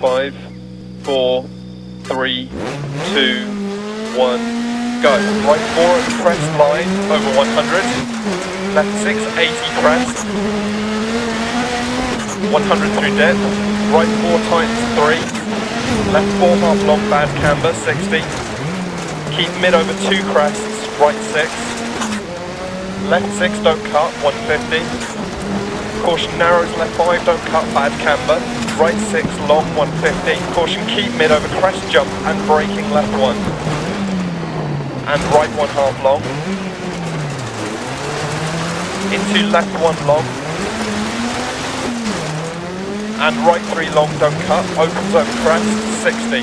Five, four, three, two, one, go. Right four crest line over 100. Left six, 80 crest. 100 through dip. Right four times three. Left four half long bad camber, 60. Keep mid over two crests, right six. Left six, don't cut, 150. Caution narrows, left five, don't cut, bad camber. Right six, long, 150. Caution keep mid over crest jump and braking left one. And right one half long. Into left one long. And right three long, don't cut. Opens over crest, 60.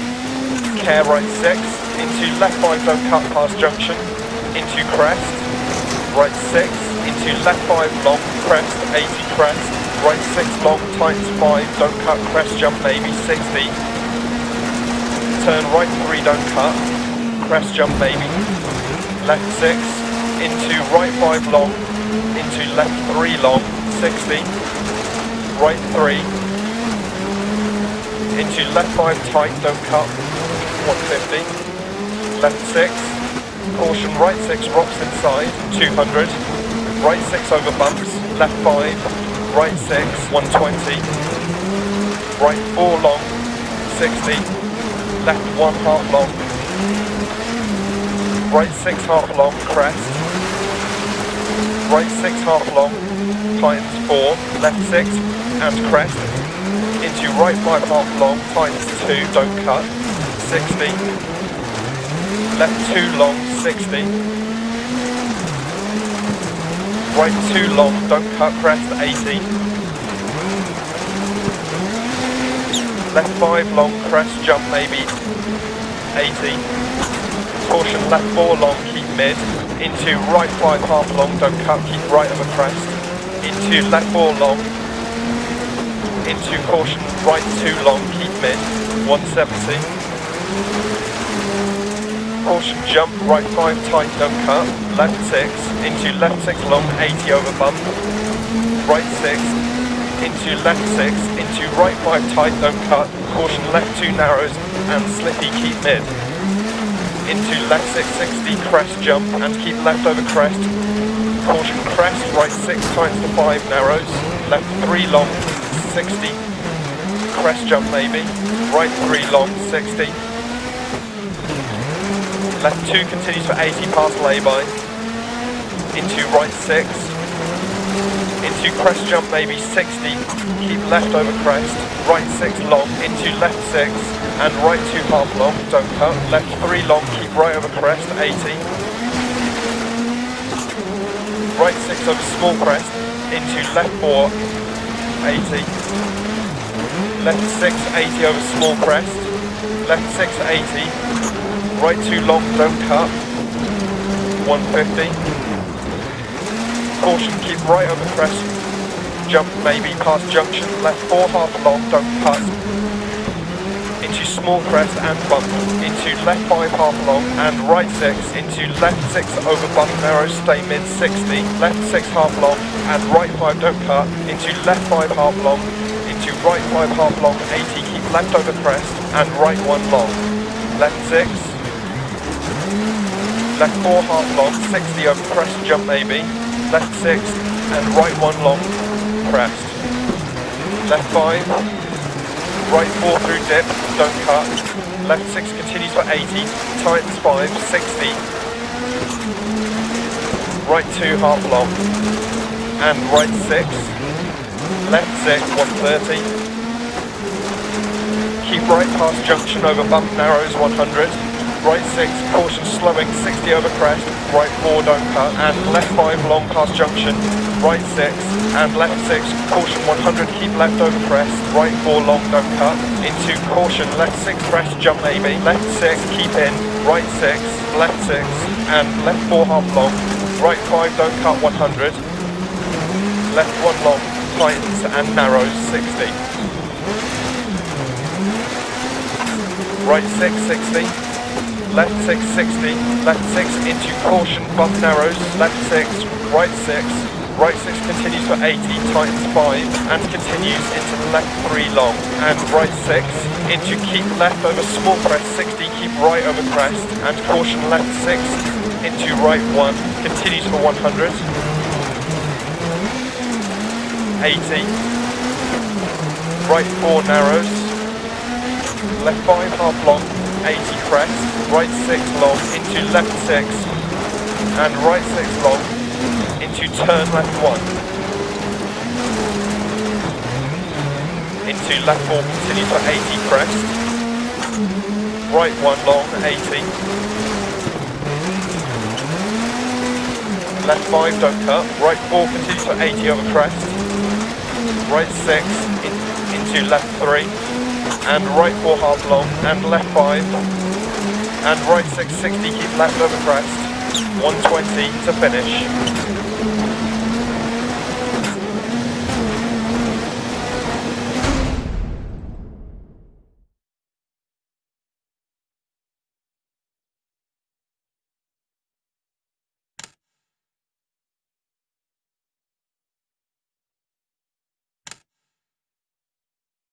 Care right six. Into left five, don't cut past junction. Into crest. Right six. Into left five long, crest, 80 crest. Right six long, tights five, don't cut, crest jump maybe, 60. Turn right three, don't cut. Crest jump maybe. Left six. Into right five long. Into left three long, 60. Right three into left 5 tight, don't cut, 150. Left 6, caution right 6 rocks inside, 200. Right 6 over bumps, left 5, right 6, 120. Right 4 long, 60. Left 1 half long. Right 6 half long, crest. Right 6 half long, tightens 4. Left 6 and crest into right 5 half long, tightens 2, don't cut, 60. Left 2 long, 60. Right 2 long, don't cut, crest, 80. Left 5 long, crest, jump maybe, 80. Caution left 4 long, keep mid. Into right 5 half long, don't cut, keep right of a crest. Into left 4 long, into caution, right two long, keep mid, 170. Caution jump, right five tight, don't cut, left six, into left six long, 80 over bump, right six, into left six, into right five tight, don't cut, caution left two narrows, and slippy, keep mid. Into left six, 60, crest jump, and keep left over crest, caution crest, right six tights to five narrows, left three long, 60. Crest jump maybe. Right 3 long, 60. Left 2 continues for 80 past lay-by. Into right 6. Into crest jump maybe 60. Keep left over crest. Right 6 long. Into left 6. And right 2 half long, don't cut. Left 3 long, keep right over crest, 80. Right 6 over small crest. Into left 4, 80. Left 6, 80 over small crest. Left 6, 80. Right 2 long, don't cut. 150. Caution, keep right over crest. Jump maybe past junction. Left 4 half long, don't cut. Into small crest and bump. Into left 5 half long and right 6. Into left 6 over bump narrow, stay mid 60. Left 6 half long and right 5 don't cut. Into left 5 half long. Into right 5 half long, 80. Keep left over crest and right 1 long. Left 6. Left 4 half long, 60 over crest jump maybe. Left 6 and right 1 long, crest. Left 5. Right 4 through dip, don't cut. Left 6 continues for 80. Tightens 5, 60. Right 2 half long. And right 6. Left 6, 130. Keep right past junction over bump narrows, 100. Right 6, caution slowing, 60 over crest. Right 4, don't cut. And left 5 long past junction. Right 6. And left 6, caution 100, keep left over crest. Right 4 long, don't cut. Into caution, left 6 crest, jump maybe. Left 6, keep in. Right 6, left 6. And left 4 half long. Right 5, don't cut 100. Left 1 long, tightens and narrows 60. Right 6, 60. Left 6, 60. Left 6 into caution, bump narrows. Left 6, right 6. Right 6 continues for 80, tightens 5, and continues into left 3 long. And right 6 into keep left over small crest 60, keep right over crest, and caution left 6 into right 1, continues for 100. 80. Right 4 narrows. Left 5 half long, 80 crest. Right 6 long into left 6, and right 6 long into turn left 1. Into left 4, continue for 80 crest. Right 1 long, 80. Left 5, don't cut. Right 4, continue for 80 over crest. Right 6, in, into left 3. And right 4 half long, and left 5. And right 6, 60, keep left over crest. 120 to finish.